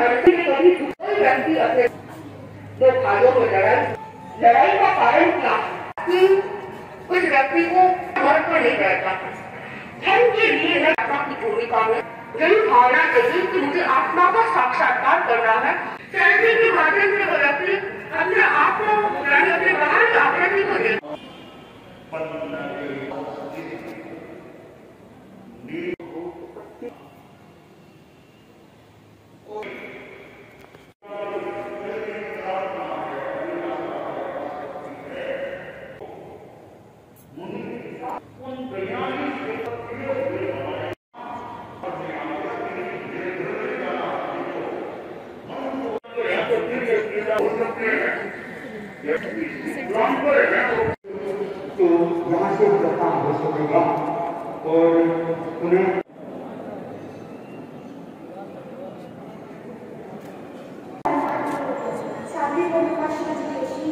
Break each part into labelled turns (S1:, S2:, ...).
S1: धरती में कभी में लड़ाई। लड़ाई का कारण क्या? कि कुछ व्यक्ति को घर पर नहीं रहता धर्म के लिए आत्मा की भूमिका में यही भावना चाहिए कि मुझे आत्मा का साक्षात्कार करना है। चलने के माध्यम से वो व्यक्ति अपने आप को
S2: तो यहाँ से प्रथा हो सकेगा और उन्हें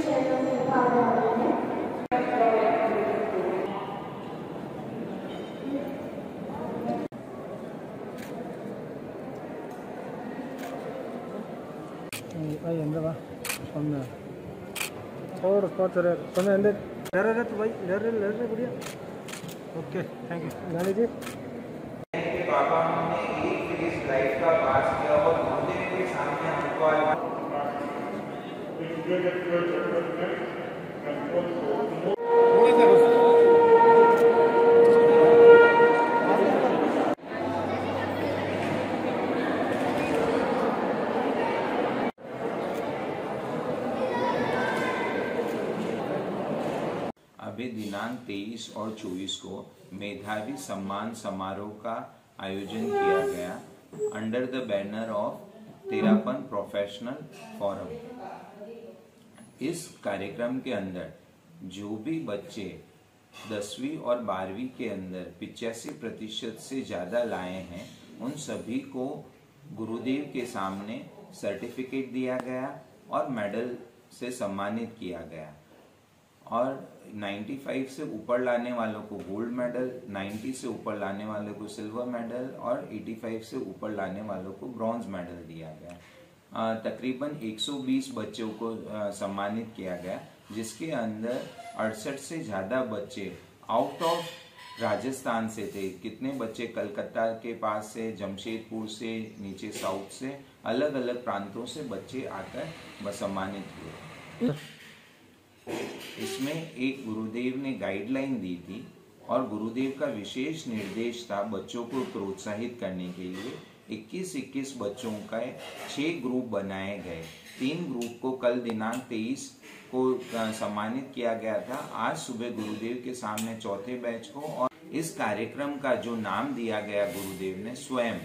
S3: चैनल में भाग
S4: और पाँच हज़ार समय अंदर। ले रहे तो भाई ले रहे ले रहे, बढ़िया। ओके थैंक यू गाड़ी
S5: जी। पापा हमने एक का पास किया और मंदिर के सामने हमको आया अभी दिनांक 23 और 24 को मेधावी सम्मान समारोह का आयोजन किया गया under the banner of Terapanth Professional Forum इस कार्यक्रम के अंदर जो भी बच्चे दसवीं और बारहवीं के अंदर पिचासी प्रतिशत से ज़्यादा लाए हैं, उन सभी को गुरुदेव के सामने सर्टिफिकेट दिया गया और मेडल से सम्मानित किया गया। और 95 से ऊपर लाने वालों को गोल्ड मेडल 90 से ऊपर लाने वालों को सिल्वर मेडल और 85 से ऊपर लाने वालों को ब्रॉन्ज मेडल दिया गया। तकरीबन 120 बच्चों को सम्मानित किया गया, जिसके अंदर अड़सठ से ज़्यादा बच्चे आउट ऑफ़ राजस्थान से थे। कितने बच्चे कलकत्ता के पास से, जमशेदपुर से, नीचे साउथ से अलग अलग प्रांतों से बच्चे आकर सम्मानित हुए। इसमें एक गुरुदेव ने गाइडलाइन दी थी और गुरुदेव का विशेष निर्देश था बच्चों को प्रोत्साहित करने के लिए। 21-21 बच्चों का छह ग्रुप बनाए गए। तीन ग्रुप को कल दिनांक 23 को सम्मानित किया गया था। आज सुबह गुरुदेव के सामने चौथे बैच को और इस कार्यक्रम का जो नाम दिया गया गुरुदेव ने, स्वयं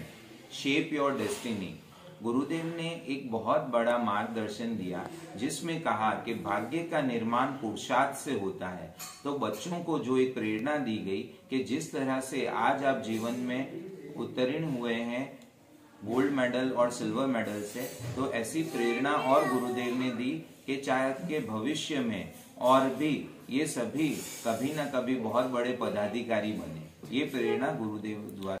S5: शेप योर डेस्टिनी गुरुदेव ने एक बहुत बड़ा मार्गदर्शन दिया, जिसमें कहा कि भाग्य का निर्माण पुरुषार्थ से होता है। तो बच्चों को जो एक प्रेरणा दी गई कि जिस तरह से आज आप जीवन में उत्तीर्ण हुए हैं, गोल्ड मेडल और सिल्वर मेडल से तो ऐसी प्रेरणा और गुरुदेव ने दी कि चाहे के भविष्य में और भी ये सभी कभी ना कभी बहुत बड़े पदाधिकारी बने। ये प्रेरणा गुरुदेव द्वारा